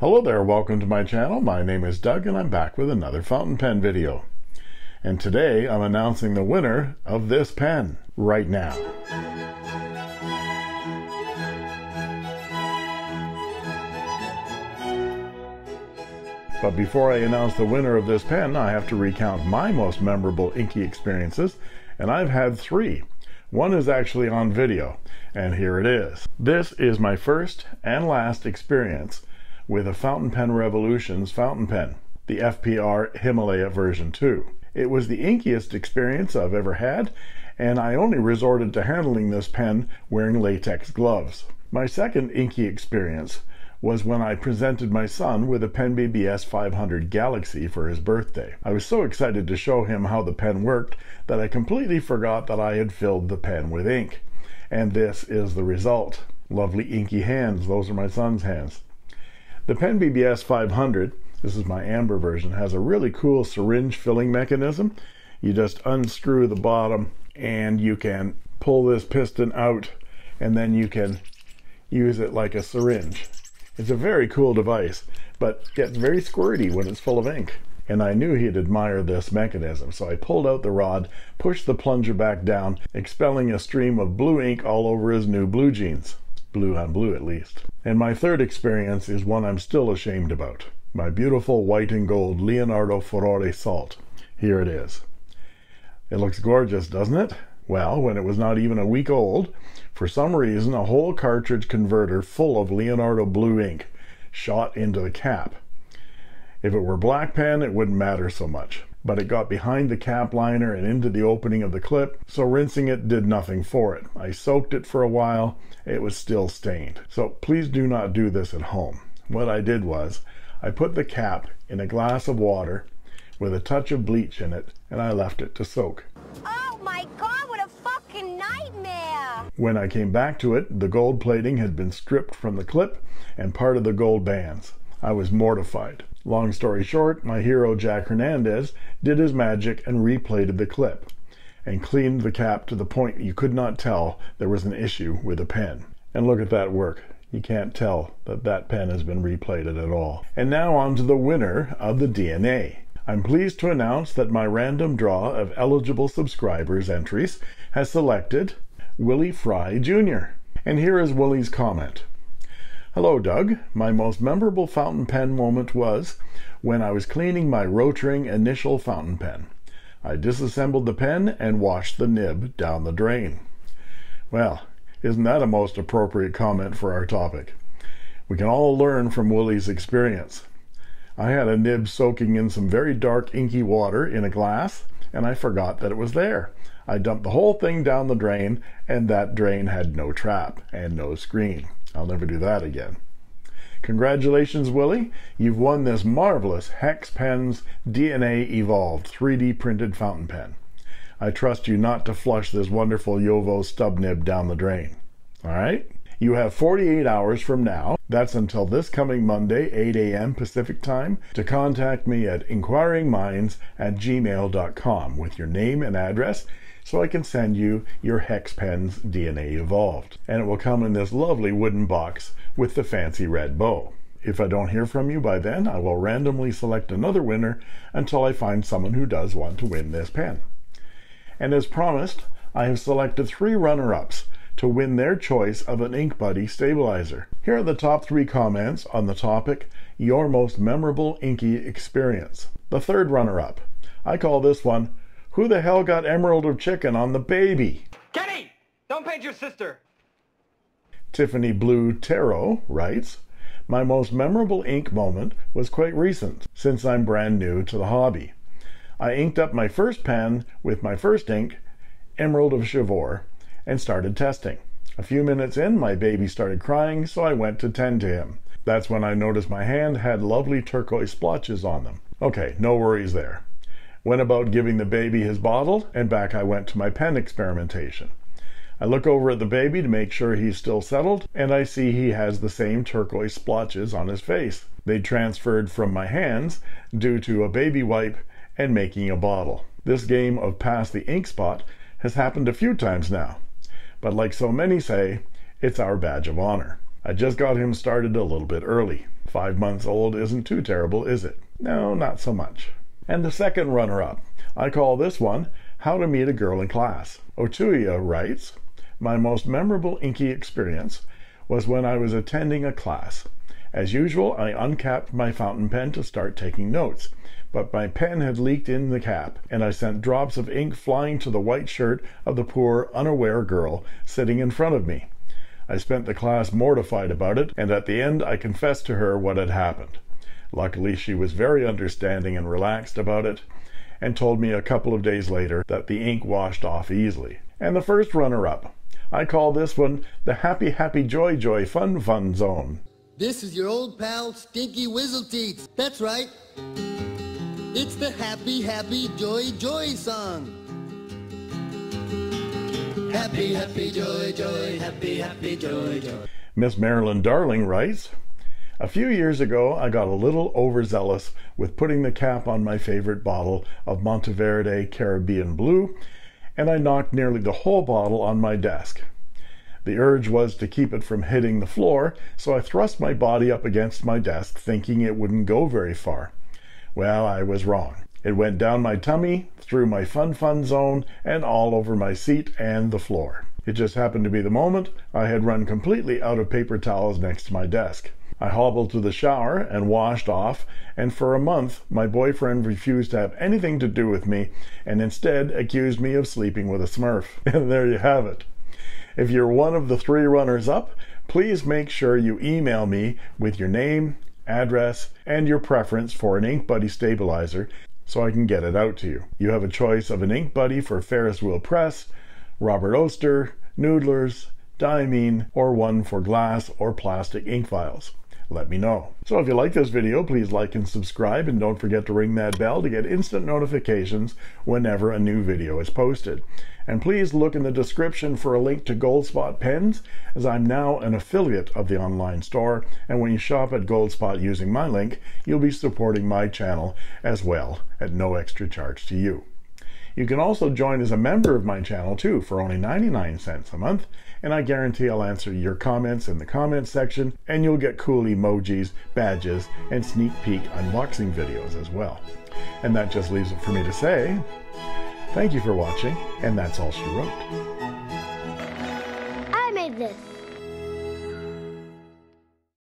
Hello there, welcome to my channel. My name is Doug and I'm back with another fountain pen video. And today I'm announcing the winner of this pen right now. But before I announce the winner of this pen, I have to recount my most memorable inky experiences, and I've had three. One is actually on video, and here it is. This is my first and last experience with a Fountain Pen Revolutions fountain pen, the FPR Himalaya version 2. It was the inkiest experience I've ever had, and I only resorted to handling this pen wearing latex gloves. My second inky experience was when I presented my son with a Pen BBS 500 Galaxy for his birthday. I was so excited to show him how the pen worked that I completely forgot that I had filled the pen with ink. And this is the result. Lovely inky hands. Those are my son's hands. The Pen BBS 500, this is my amber version, has a really cool syringe filling mechanism. You just unscrew the bottom and you can pull this piston out and then you can use it like a syringe. It's a very cool device, but gets very squirty when it's full of ink. And I knew he'd admire this mechanism, so I pulled out the rod, pushed the plunger back down, expelling a stream of blue ink all over his new blue jeans. Blue on blue, at least. And my third experience is one I'm still ashamed about. My beautiful white and gold Leonardo Furore Salt. Here it is. It looks gorgeous, doesn't it? Well, when it was not even a week old, for some reason a whole cartridge converter full of Leonardo blue ink shot into the cap. If it were black pen, it wouldn't matter so much, but it got behind the cap liner and into the opening of the clip, so rinsing it did nothing for it. I soaked it for a while, it was still stained. So please do not do this at home. What I did was, I put the cap in a glass of water with a touch of bleach in it, and I left it to soak. Oh my god, what a fucking nightmare! When I came back to it, the gold plating had been stripped from the clip and part of the gold bands. I was mortified. Long story short, my hero Jack Hernandez did his magic and replated the clip and cleaned the cap to the point you could not tell there was an issue with the pen. And look at that work. You can't tell that that pen has been replated at all. And now on to the winner of the DNA. I'm pleased to announce that my random draw of eligible subscribers entries has selected Willie Fry Jr. And here is Willie's comment. Hello, Doug. My most memorable fountain pen moment was when I was cleaning my Rotring initial fountain pen. I disassembled the pen and washed the nib down the drain. Well, isn't that a most appropriate comment for our topic? We can all learn from Willie's experience. I had a nib soaking in some very dark inky water in a glass, and I forgot that it was there. I dumped the whole thing down the drain, and that drain had no trap and no screen. I'll never do that again. Congratulations, Willie. You've won this marvelous Hex Pens DNA Evolved 3D printed fountain pen. I trust you not to flush this wonderful JoWo stub nib down the drain. All right? You have 48 hours from now, that's until this coming Monday, 8 a.m. Pacific Time, to contact me at inkquiringminds at gmail.com with your name and address so I can send you your Hex Pens DNA Evolved. And it will come in this lovely wooden box with the fancy red bow. If I don't hear from you by then, I will randomly select another winner until I find someone who does want to win this pen. And as promised, I have selected three runner ups to win their choice of an Ink Buddy stabilizer. Here are the top three comments on the topic Your Most Memorable Inky Experience. The third runner up. I call this one Who the Hell Got Emerald of Chicken on the Baby? Kenny! Don't paint your sister! Tiffany Blue Tarot writes, My most memorable ink moment was quite recent, since I'm brand new to the hobby. I inked up my first pen with my first ink, Emerald of Chivor, and started testing. A few minutes in, my baby started crying, so I went to tend to him. That's when I noticed my hand had lovely turquoise splotches on them. Okay, no worries there. Went about giving the baby his bottle, and back I went to my pen experimentation. I look over at the baby to make sure he's still settled, and I see he has the same turquoise splotches on his face. They transferred from my hands due to a baby wipe and making a bottle. This game of pass the ink spot has happened a few times now but like so many say, it's our badge of honor. I just got him started a little bit early. Five months old isn't too terrible, is it? No, not so much. And the second runner up, I call this one How to Meet a Girl in Class. Otuya writes, My most memorable Inky experience was when I was attending a class. As usual, I uncapped my fountain pen to start taking notes, but my pen had leaked in the cap, and I sent drops of ink flying to the white shirt of the poor, unaware girl sitting in front of me. I spent the class mortified about it, and at the end I confessed to her what had happened. Luckily, she was very understanding and relaxed about it, and told me a couple of days later that the ink washed off easily. And the first runner up, I call this one the Happy Happy Joy Joy Fun Fun Zone. This is your old pal Stinky Wizzleteats. That's right. It's the Happy Happy Joy Joy song. Happy Happy Joy Joy Happy Happy Joy Joy. Miss Marilyn Darling writes, a few years ago, I got a little overzealous with putting the cap on my favorite bottle of Monteverde Caribbean Blue, and I knocked nearly the whole bottle on my desk. The urge was to keep it from hitting the floor, so I thrust my body up against my desk, thinking it wouldn't go very far. Well, I was wrong. It went down my tummy, through my fun fun zone, and all over my seat and the floor. It just happened to be the moment I had run completely out of paper towels next to my desk. I hobbled to the shower and washed off, and for a month my boyfriend refused to have anything to do with me and instead accused me of sleeping with a smurf. And there you have it. If you're one of the three runners up, please make sure you email me with your name, address, and your preference for an Ink Buddy stabilizer so I can get it out to you. You have a choice of an Ink Buddy for Ferris Wheel Press, Robert Oster, Noodlers, Diamine, or one for glass or plastic ink files let me know. So if you like this video, please like and subscribe and don't forget to ring that bell to get instant notifications whenever a new video is posted. And please look in the description for a link to Goldspot pens, as I'm now an affiliate of the online store, and when you shop at Goldspot using my link, you'll be supporting my channel as well at no extra charge to you. You can also join as a member of my channel too for only 99 cents a month, and I guarantee I'll answer your comments in the comments section, and you'll get cool emojis, badges, and sneak peek unboxing videos as well. And that just leaves it for me to say, thank you for watching, and that's all she wrote.